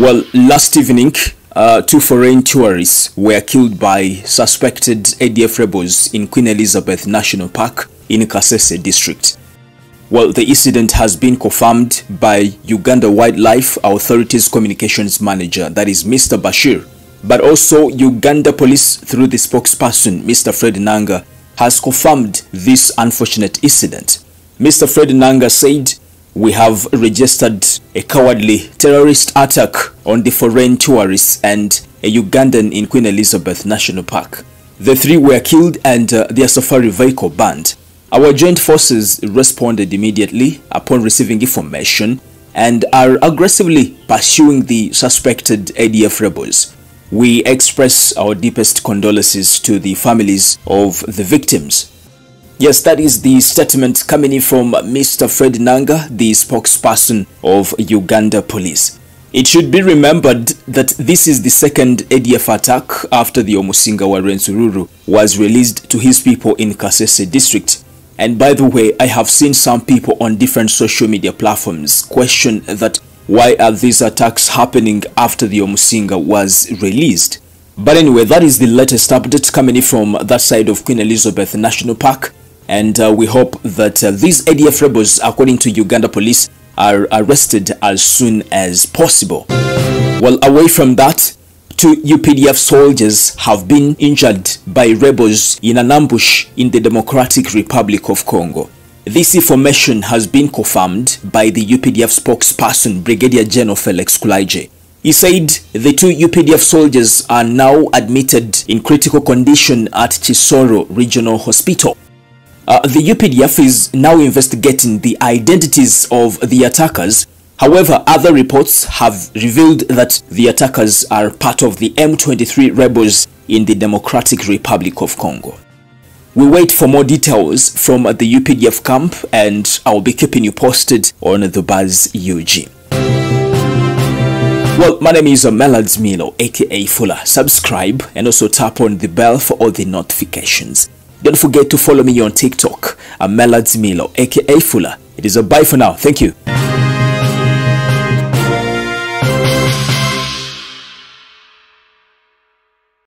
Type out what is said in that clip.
Well, last evening, uh, two foreign tourists were killed by suspected ADF rebels in Queen Elizabeth National Park in Kasese district. Well, the incident has been confirmed by Uganda Wildlife Authority's communications manager, that is Mr. Bashir, but also Uganda Police through the spokesperson, Mr. Fred Enanga, has confirmed this unfortunate incident. Mr. Fred Enanga said we have registered a cowardly terrorist attack on the foreign tourists and a Ugandan in Queen Elizabeth National Park. The three were killed and uh, their safari vehicle burned. Our joint forces responded immediately upon receiving information and are aggressively pursuing the suspected ADF rebels. We express our deepest condolences to the families of the victims. Yes, that is the statement coming in from Mr. Fred Enanga, the spokesperson of Uganda Police. It should be remembered that this is the second ADF attack after the Omusinga wa Rwenzururu was released to his people in Kasese district. And by the way, I have seen some people on different social media platforms question that why are these attacks happening after the Omusinga was released? But anyway, that is the latest update coming in from that side of Queen Elizabeth National Park and uh, we hope that uh, these ADF rebels, according to Uganda police, are arrested as soon as possible. Well, away from that, two UPDF soldiers have been injured by rebels in an ambush in the Democratic Republic of Congo. This information has been confirmed by the UPDF spokesperson Brigadier General Felix Kulayigye. He said the two UPDF soldiers are now admitted in critical condition at Kisoro Regional Hospital. Uh, the UPDF is now investigating the identities of the attackers. However, other reports have revealed that the attackers are part of the M23 rebels in the Democratic Republic of Congo. We wait for more details from the UPDF camp and I'll be keeping you posted on the Buzz UG. Well, my name is Melody Milo, aka Fuller. Subscribe and also tap on the bell for all the notifications. Don't forget to follow me on TikTok. I'm Melody Milo, aka Fuller. It is a bye for now. Thank you.